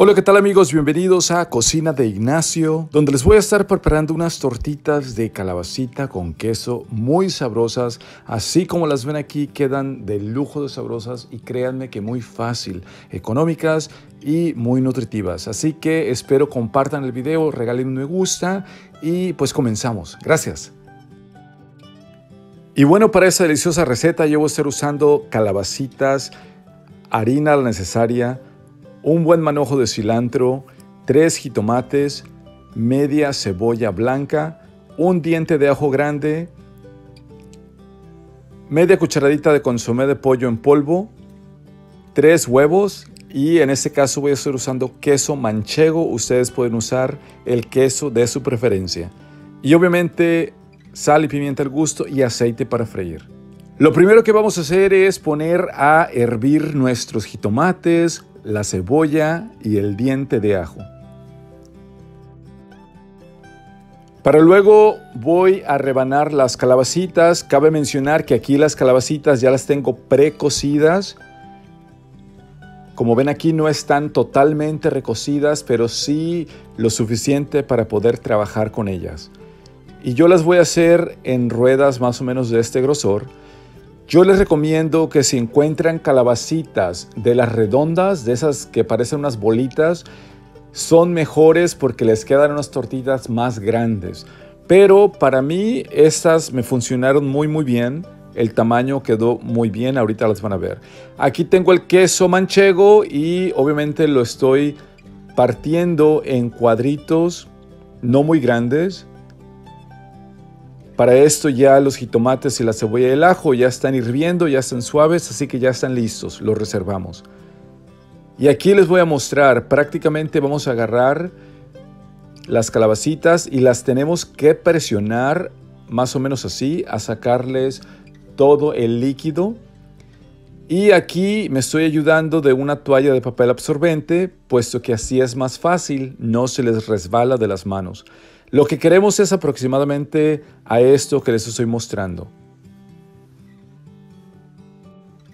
Hola, ¿qué tal amigos? Bienvenidos a Cocina de Ignacio, donde les voy a estar preparando unas tortitas de calabacita con queso muy sabrosas, así como las ven aquí, quedan de lujo de sabrosas y créanme que muy fácil, económicas y muy nutritivas. Así que espero compartan el video, regalen un me gusta y pues comenzamos. Gracias. Y bueno, para esa deliciosa receta yo voy a estar usando calabacitas, harina necesaria, un buen manojo de cilantro, tres jitomates, media cebolla blanca, un diente de ajo grande, media cucharadita de consomé de pollo en polvo, tres huevos y en este caso voy a estar usando queso manchego. Ustedes pueden usar el queso de su preferencia. Y obviamente sal y pimienta al gusto y aceite para freír. Lo primero que vamos a hacer es poner a hervir nuestros jitomates, la cebolla y el diente de ajo. Para luego voy a rebanar las calabacitas. Cabe mencionar que aquí las calabacitas ya las tengo precocidas. Como ven aquí no están totalmente recocidas, pero sí lo suficiente para poder trabajar con ellas. Y yo las voy a hacer en ruedas más o menos de este grosor. Yo les recomiendo que si encuentran calabacitas de las redondas, de esas que parecen unas bolitas, son mejores porque les quedan unas tortitas más grandes. Pero para mí estas me funcionaron muy muy bien. El tamaño quedó muy bien, ahorita las van a ver. Aquí tengo el queso manchego y obviamente lo estoy partiendo en cuadritos no muy grandes para esto ya los jitomates y la cebolla y el ajo ya están hirviendo, ya están suaves, así que ya están listos, los reservamos. Y aquí les voy a mostrar, prácticamente vamos a agarrar las calabacitas y las tenemos que presionar más o menos así, a sacarles todo el líquido. Y aquí me estoy ayudando de una toalla de papel absorbente, puesto que así es más fácil, no se les resbala de las manos. Lo que queremos es aproximadamente a esto que les estoy mostrando.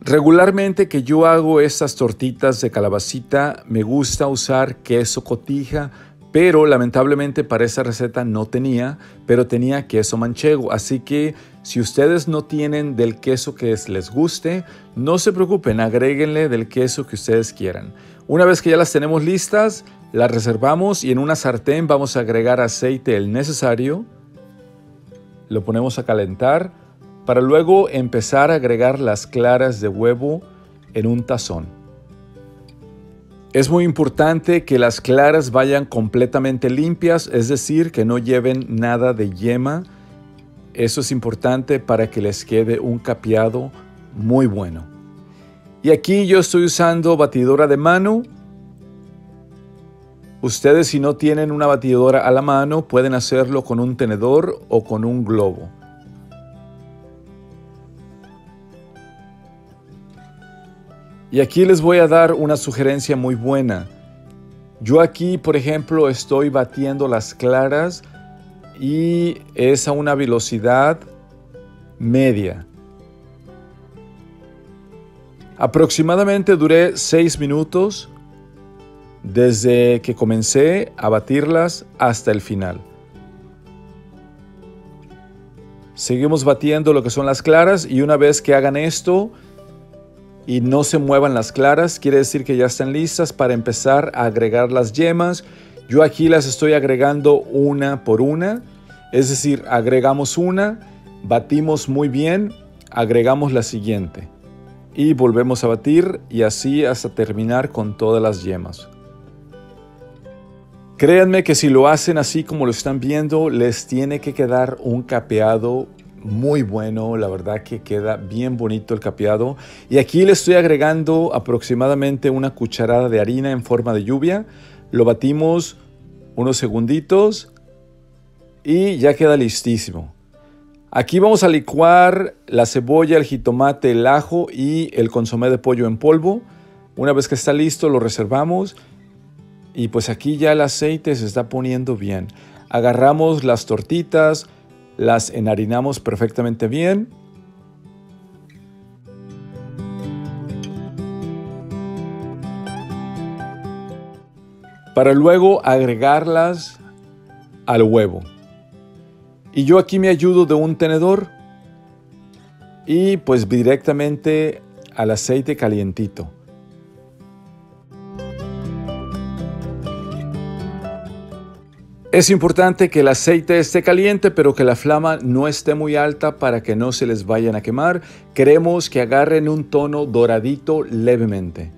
Regularmente que yo hago estas tortitas de calabacita, me gusta usar queso cotija, pero lamentablemente para esta receta no tenía, pero tenía queso manchego. Así que si ustedes no tienen del queso que les guste, no se preocupen, agréguenle del queso que ustedes quieran. Una vez que ya las tenemos listas, las reservamos y en una sartén vamos a agregar aceite el necesario. Lo ponemos a calentar para luego empezar a agregar las claras de huevo en un tazón. Es muy importante que las claras vayan completamente limpias, es decir, que no lleven nada de yema. Eso es importante para que les quede un capeado muy bueno. Y aquí yo estoy usando batidora de mano. Ustedes si no tienen una batidora a la mano pueden hacerlo con un tenedor o con un globo. Y aquí les voy a dar una sugerencia muy buena. Yo aquí, por ejemplo, estoy batiendo las claras y es a una velocidad media. Aproximadamente duré 6 minutos desde que comencé a batirlas hasta el final. Seguimos batiendo lo que son las claras y una vez que hagan esto y no se muevan las claras, quiere decir que ya están listas para empezar a agregar las yemas. Yo aquí las estoy agregando una por una, es decir, agregamos una, batimos muy bien, agregamos la siguiente y volvemos a batir y así hasta terminar con todas las yemas. Créanme que si lo hacen así como lo están viendo, les tiene que quedar un capeado muy bueno, la verdad que queda bien bonito el capeado. Y aquí le estoy agregando aproximadamente una cucharada de harina en forma de lluvia. Lo batimos unos segunditos y ya queda listísimo. Aquí vamos a licuar la cebolla, el jitomate, el ajo y el consomé de pollo en polvo. Una vez que está listo lo reservamos y pues aquí ya el aceite se está poniendo bien. Agarramos las tortitas, las enharinamos perfectamente bien. para luego agregarlas al huevo. Y yo aquí me ayudo de un tenedor y pues directamente al aceite calientito. Es importante que el aceite esté caliente, pero que la flama no esté muy alta para que no se les vayan a quemar. Queremos que agarren un tono doradito levemente.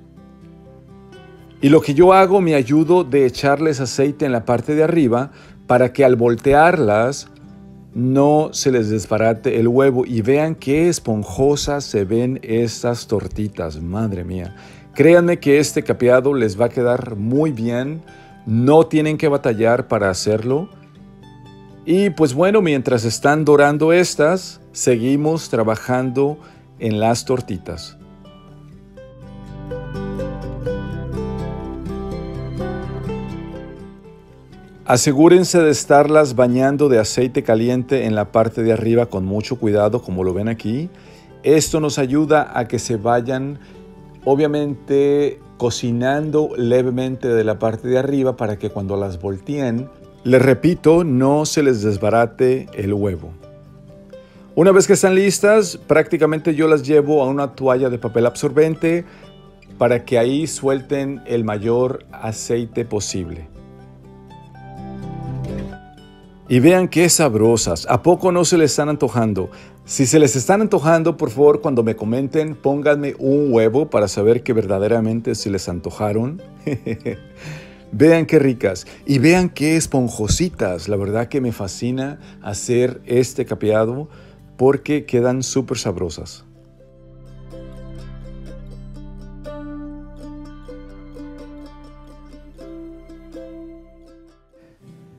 Y lo que yo hago, me ayudo de echarles aceite en la parte de arriba para que al voltearlas no se les desbarate el huevo y vean qué esponjosas se ven estas tortitas, madre mía. Créanme que este capeado les va a quedar muy bien no tienen que batallar para hacerlo. Y pues bueno, mientras están dorando estas, seguimos trabajando en las tortitas. Asegúrense de estarlas bañando de aceite caliente en la parte de arriba con mucho cuidado, como lo ven aquí. Esto nos ayuda a que se vayan, obviamente, cocinando levemente de la parte de arriba para que cuando las volteen, les repito, no se les desbarate el huevo. Una vez que están listas, prácticamente yo las llevo a una toalla de papel absorbente para que ahí suelten el mayor aceite posible. Y vean qué sabrosas, ¿a poco no se les están antojando? Si se les están antojando, por favor, cuando me comenten, pónganme un huevo para saber que verdaderamente se les antojaron. vean qué ricas y vean qué esponjositas. La verdad que me fascina hacer este capeado porque quedan súper sabrosas.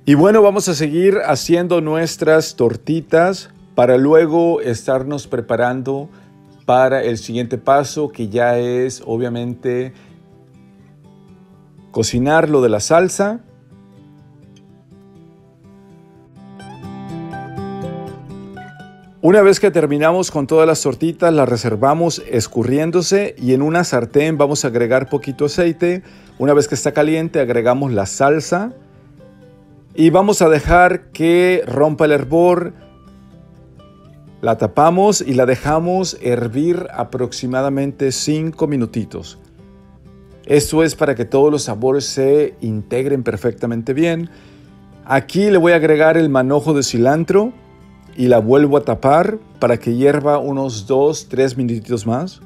Y bueno, vamos a seguir haciendo nuestras tortitas para luego estarnos preparando para el siguiente paso que ya es obviamente cocinar lo de la salsa. Una vez que terminamos con todas las tortitas, las reservamos escurriéndose y en una sartén vamos a agregar poquito aceite. Una vez que está caliente, agregamos la salsa y vamos a dejar que rompa el hervor la tapamos y la dejamos hervir aproximadamente 5 minutitos. Esto es para que todos los sabores se integren perfectamente bien. Aquí le voy a agregar el manojo de cilantro y la vuelvo a tapar para que hierva unos 2-3 minutitos más.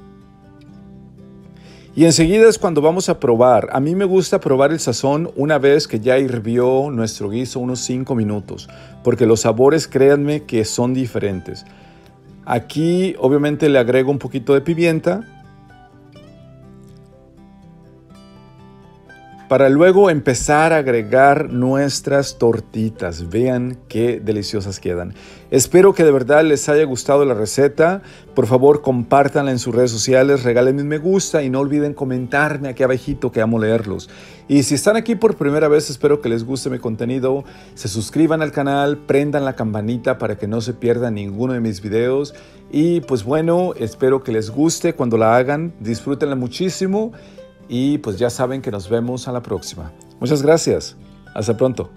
Y enseguida es cuando vamos a probar. A mí me gusta probar el sazón una vez que ya hirvió nuestro guiso unos 5 minutos, porque los sabores créanme que son diferentes. Aquí obviamente le agrego un poquito de pimienta para luego empezar a agregar nuestras tortitas. Vean qué deliciosas quedan. Espero que de verdad les haya gustado la receta. Por favor, compártanla en sus redes sociales, regálenme un me gusta y no olviden comentarme aquí abajito que amo leerlos. Y si están aquí por primera vez, espero que les guste mi contenido. Se suscriban al canal, prendan la campanita para que no se pierdan ninguno de mis videos. Y pues bueno, espero que les guste cuando la hagan. Disfrútenla muchísimo y pues ya saben que nos vemos a la próxima. Muchas gracias. Hasta pronto.